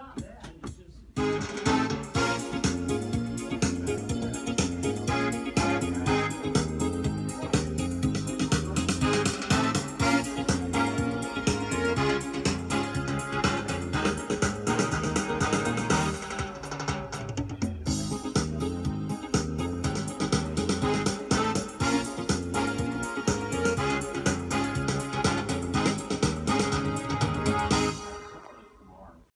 top.